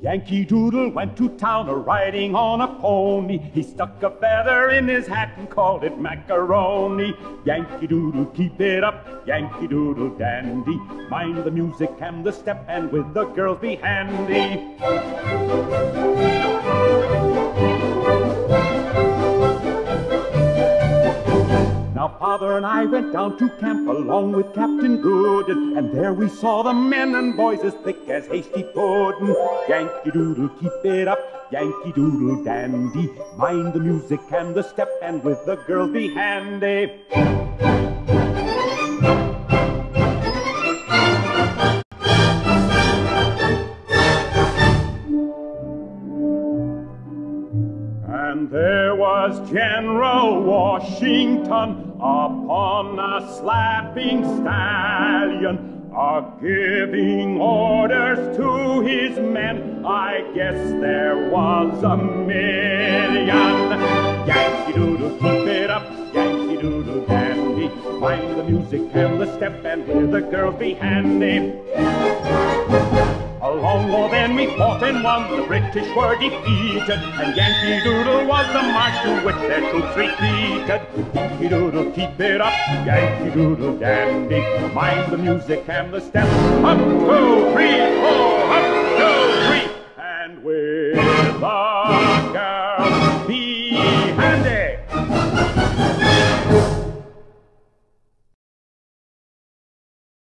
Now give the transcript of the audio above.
Yankee Doodle went to town a riding on a pony. He stuck a feather in his hat and called it macaroni. Yankee Doodle, keep it up, Yankee Doodle dandy. Mind the music and the step, and with the girls be handy. Father and I went down to camp along with Captain Good, and there we saw the men and boys as thick as hasty pudding. Yankee Doodle, keep it up, Yankee Doodle dandy. Mind the music and the step, and with the girls be handy. And there was General Washington upon a slapping stallion, are giving orders to his men. I guess there was a million. Yankee Doodle, keep it up, Yankee Doodle dandy. Mind the music and the step, and with the girls be handy. A long war oh, than we fought and won, the British were defeated, and Yankee Doodle was march to which their troops retreated. Yankee Doodle, keep it up, Yankee Doodle dandy. Mind the music and the steps. Up, two, three, four, up, two, three. And with the